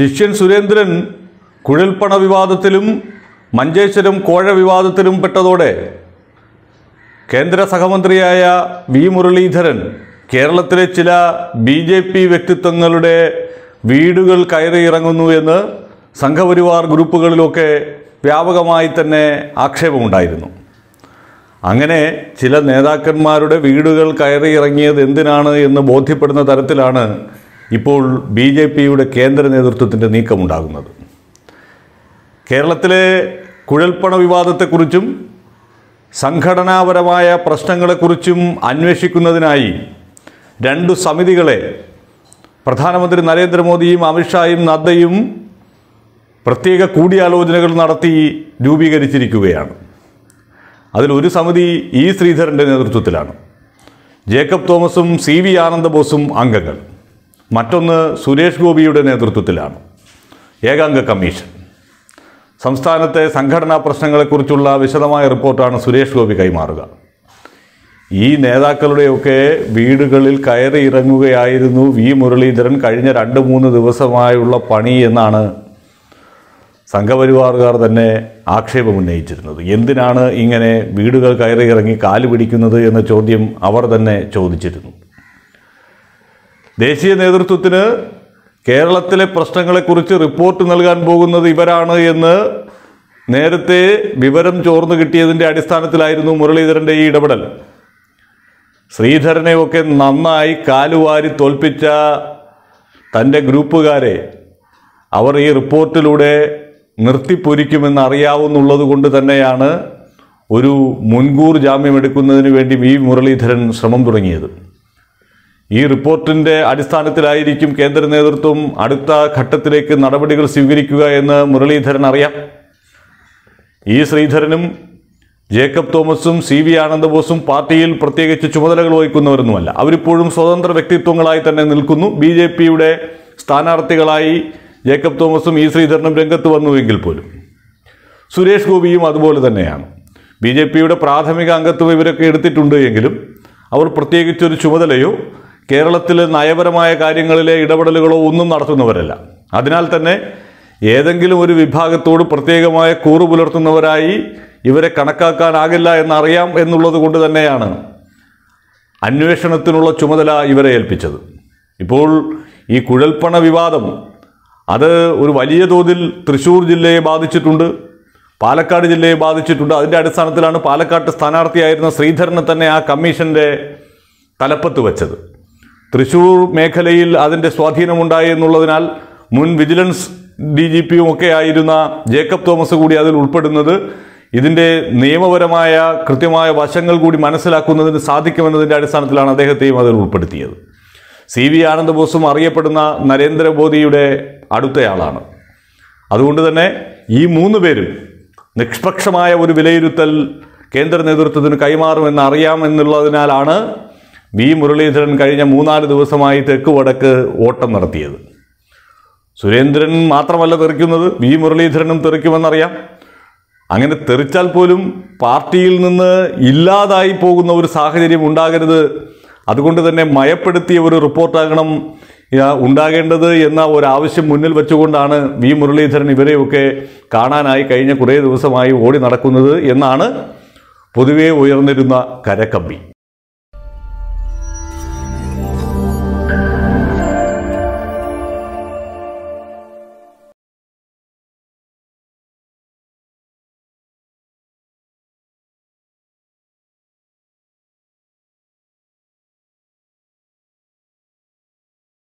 ശിഷ്യൻ സുരേന്ദ്രൻ കുഴൽപ്പണ വിവാദത്തിലും മഞ്ചേശ്വരം കോഴ വിവാദത്തിലും പെട്ടതോടെ കേന്ദ്ര സഹമന്ത്രിയായ വി മുരളീധരൻ കേരളത്തിലെ ചില ബി ജെ പി വ്യക്തിത്വങ്ങളുടെ വീടുകൾ കയറിയിറങ്ങുന്നു എന്ന് സംഘപരിവാർ ഗ്രൂപ്പുകളിലൊക്കെ വ്യാപകമായി തന്നെ ആക്ഷേപമുണ്ടായിരുന്നു. അങ്ങനെ ചില നേതാക്കന്മാരുടെ വീടുകൾ കയറിയിറങ്ങിയത് എന്തിനാണ് എന്ന് ബോധ്യപ്പെടുന്ന തരത്തിലാണ് ഇപ്പോൾ ബി ജെ പിയുടെ കേന്ദ്ര നേതൃത്വത്തിന്റെ നീക്കമുണ്ടാകുന്നത്. കേരളത്തിലെ കുഴൽപ്പണ വിവാദത്തെക്കുറിച്ചും സംഘടനാപരമായ പ്രശ്നങ്ങളെക്കുറിച്ചും അന്വേഷിക്കുന്നതിനായി രണ്ടു സമിതികളെ പ്രധാനമന്ത്രി നരേന്ദ്രമോദിയും അമിത്ഷായും നദ്ദയും പ്രത്യേക കൂടിയാലോചനകൾ നടത്തി രൂപീകരിച്ചിരിക്കുകയാണ്. അതിലൊരു സമിതി ഇ ശ്രീധരന്റെ നേതൃത്വത്തിലാണ്. ജേക്കബ് തോമസും സി വി ആനന്ദബോസും അംഗങ്ങൾ. മറ്റൊന്ന് സുരേഷ് ഗോപിയുടെ നേതൃത്വത്തിലാണ്. ഏകാംഗ കമ്മീഷൻ. സംസ്ഥാനത്തെ സംഘടനാ പ്രശ്നങ്ങളെക്കുറിച്ചുള്ള വിശദമായ റിപ്പോർട്ടാണ് സുരേഷ് ഗോപി കൈമാറുക. ഈ നേതാക്കളുടെയൊക്കെ വീടുകളിൽ കയറി ഇറങ്ങുകയായിരുന്നു വി. മുരളീധരൻ കഴിഞ്ഞ രണ്ട് മൂന്ന് ദിവസമായുള്ള പണി എന്നാണ് സംഘപരിവാറുകാർ തന്നെ ആക്ഷേപം ഉന്നയിച്ചിരുന്നത്. എന്തിനാണ് ഇങ്ങനെ വീടുകൾ കയറി ഇറങ്ങി കാൽ പിടിക്കുന്നത് എന്ന ചോദ്യം അവർ തന്നെ ചോദിച്ചിരുന്നു. ദേശീയ നേതൃത്വത്തിന് കേരളത്തിലെ പ്രശ്നങ്ങളെക്കുറിച്ച് റിപ്പോർട്ട് നൽകാൻ പോകുന്നത് ഇവരാണ് എന്ന് നേരത്തെ വിവരം ചോർന്നു കിട്ടിയതിന്റെ അടിസ്ഥാനത്തിലായിരുന്നു മുരളീധരന്റെ ഈ ഇടപെടൽ. ശ്രീധരനെയൊക്കെ നന്നായി കാലുവാരി തോൽപ്പിച്ച തന്റെ ഗ്രൂപ്പുകാരെ അവർ ഈ റിപ്പോർട്ടിലൂടെ നിർത്തിപ്പൊരിക്കുമെന്ന് അറിയാവുന്നുള്ളത് കൊണ്ട് തന്നെയാണ് ഒരു മുൻകൂർ ജാമ്യം എടുക്കുന്നതിന് വേണ്ടി വി മുരളീധരൻ ശ്രമം തുടങ്ങിയത്. ഈ റിപ്പോർട്ടിന്റെ അടിസ്ഥാനത്തിലായിരിക്കും കേന്ദ്ര നേതൃത്വം അടുത്ത ഘട്ടത്തിലേക്ക് നടപടികൾ സ്വീകരിക്കുക എന്ന് മുരളീധരൻ അറിയാം. ഇ ശ്രീധരനും ജേക്കബ് തോമസും സി വി ആനന്ദബോസും പാർട്ടിയിൽ പ്രത്യേകിച്ച് ചുമതലകൾ വഹിക്കുന്നവരൊന്നുമല്ല. അവരിപ്പോഴും സ്വതന്ത്ര വ്യക്തിത്വങ്ങളായി തന്നെ നിൽക്കുന്നു. ബി ജെ പിയുടെ സ്ഥാനാർത്ഥികളായി ജേക്കബ് തോമസും ഇ ശ്രീധരനും രംഗത്ത് വന്നുവെങ്കിൽ പോലും. സുരേഷ് ഗോപിയും അതുപോലെ തന്നെയാണ്. ബി ജെ പിയുടെ പ്രാഥമിക അംഗത്വം ഇവരൊക്കെ എടുത്തിട്ടുണ്ട് എങ്കിലും അവർ പ്രത്യേകിച്ചൊരു ചുമതലയോ കേരളത്തിലെ നയപരമായ കാര്യങ്ങളിലെ ഇടപെടലുകളോ ഒന്നും നടത്തുന്നവരല്ല. അതിനാൽ തന്നെ ഏതെങ്കിലും ഒരു വിഭാഗത്തോട് പ്രത്യേകമായ കൂറു പുലർത്തുന്നവരായി ഇവരെ കണക്കാക്കാനാകില്ല എന്നറിയാം എന്നുള്ളത് കൊണ്ട് തന്നെയാണ് അന്വേഷണത്തിനുള്ള ചുമതല ഇവരെ ഏൽപ്പിച്ചത്. ഇപ്പോൾ ഈ കുഴൽപ്പണ വിവാദം അത് ഒരു വലിയ തോതിൽ തൃശ്ശൂർ ജില്ലയെ ബാധിച്ചിട്ടുണ്ട് പാലക്കാട് ജില്ലയെ ബാധിച്ചിട്ടുണ്ട്. അതിന്റെ അടിസ്ഥാനത്തിലാണ് പാലക്കാട്ട് സ്ഥാനാർത്ഥിയായിരുന്ന ശ്രീധരനെ തന്നെ ആ കമ്മീഷന്റെ തലപ്പത്ത് വെച്ചത്. തൃശ്ശൂർ മേഖലയിൽ അതിന്റെ സ്വാധീനമുണ്ടായി എന്നുള്ളതിനാൽ മുൻ വിജിലൻസ് ഡി ജി പിയും ഒക്കെ ആയിരുന്ന ജേക്കബ് തോമസ് കൂടി അതിൽ ഉൾപ്പെടുന്നത്. ഇതിന്റെ നിയമപരമായ കൃത്യമായ വശങ്ങൾ കൂടി മനസ്സിലാക്കുന്നതിന് സാധിക്കുമെന്നതിന്റെ അടിസ്ഥാനത്തിലാണ് അദ്ദേഹത്തെയും അതിൽ ഉൾപ്പെടുത്തിയത്. സി വി ആനന്ദബോസും അറിയപ്പെടുന്ന നരേന്ദ്രമോദിയുടെ അടുത്തയാളാണ്. അതുകൊണ്ട് തന്നെ ഈ മൂന്ന് പേരും നിഷ്പക്ഷമായ ഒരു വിലയിരുത്തൽ കേന്ദ്ര നേതൃത്വത്തിന് കൈമാറുമെന്ന് അറിയാമെന്നുള്ളതിനാലാണ് വി മുരളീധരൻ കഴിഞ്ഞ മൂന്നാൽ ദിവസമായി തെക്ക് വടക്ക് ഓട്ടം നടത്തിയത്. സുരേന്ദ്രൻ മാത്രമല്ല തെറിക്കുന്നത് വി മുരളീധരനും തെറിക്കുമെന്നറിയാം. അങ്ങനെ തെറിച്ചാൽ പോലും പാർട്ടിയിൽ നിന്ന് ഇല്ലാതായി പോകുന്ന ഒരു സാഹചര്യം ഉണ്ടാകരുത്. അതുകൊണ്ട് തന്നെ മയപ്പെടുത്തിയ ഒരു റിപ്പോർട്ടാകണം ഉണ്ടാകേണ്ടത് എന്ന ഒരാവശ്യം മുന്നിൽ വെച്ചുകൊണ്ടാണ് വി മുരളീധരൻ ഇവരെയൊക്കെ കാണാനായി കഴിഞ്ഞ കുറേ ദിവസമായി ഓടി നടക്കുന്നത് എന്നാണ് പൊതുവെ ഉയർന്നിരുന്ന കരക്കമ്പി.